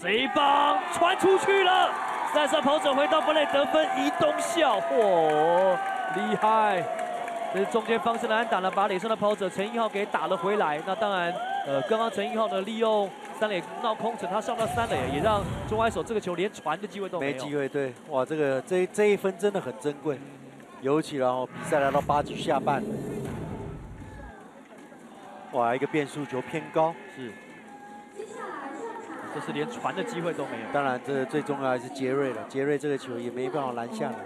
这一棒传出去了，三上跑者回到本垒得分，移动笑，嚯，厉害！这是中间方式的安打呢，把垒上的跑者陈一浩给打了回来。那当然，呃，刚刚陈一浩呢利用三垒闹空城，他上到三垒，也让中外手这个球连传的机会都没有。没机会，对，哇，这个这这一分真的很珍贵，尤其然后比赛来到八局下半，哇，一个变速球偏高，是，这是连传的机会都没有。当然这最重要还是杰瑞了，杰瑞这个球也没办法拦下了。